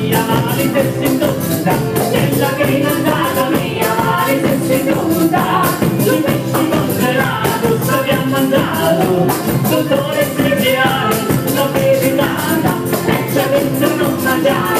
mia male si indossa, nella grinandata mia male si seduta, sui pesci congelato ci abbiamo mangiato, tutto le seggiali, la vegetata, e ci avete non mangiato.